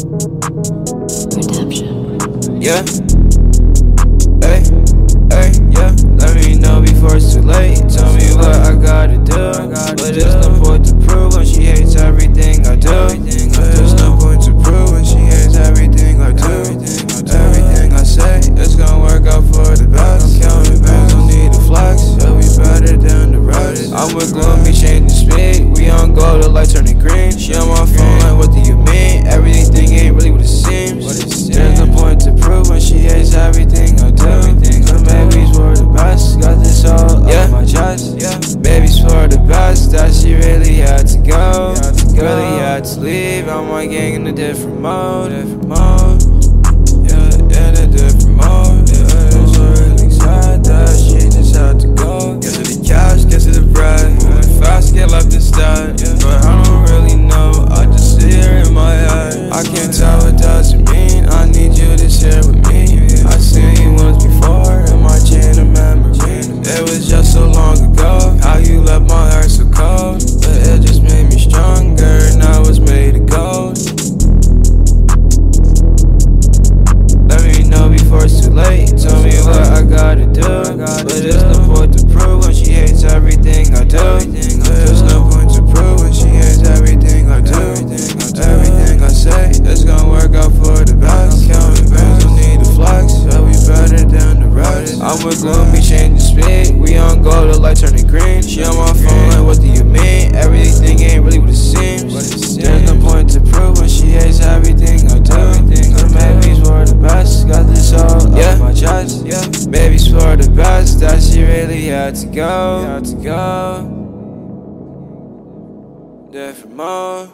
Yeah. Hey, hey, yeah. Let me know before it's too late. Tell me what I gotta do. But there's no point to prove when she hates everything I do. But there's no point to prove when she hates everything I do. Everything I say, it's gonna work out for the best. Counting bands, don't need a flex. It'll be better than the rest. I'm with gloomy, That she really had to go. Really had to leave. I'm my gang in a different mode. I'm with gloomy, changing speed. We on go, the light turning green. She on my phone, like, what do you mean? Everything ain't really what it seems. There's no point to prove when she hates everything I do. Her babies for the best, got this all yeah. on my chest. Yeah, babies for the best, that she really had to go. Had to go. Different mode.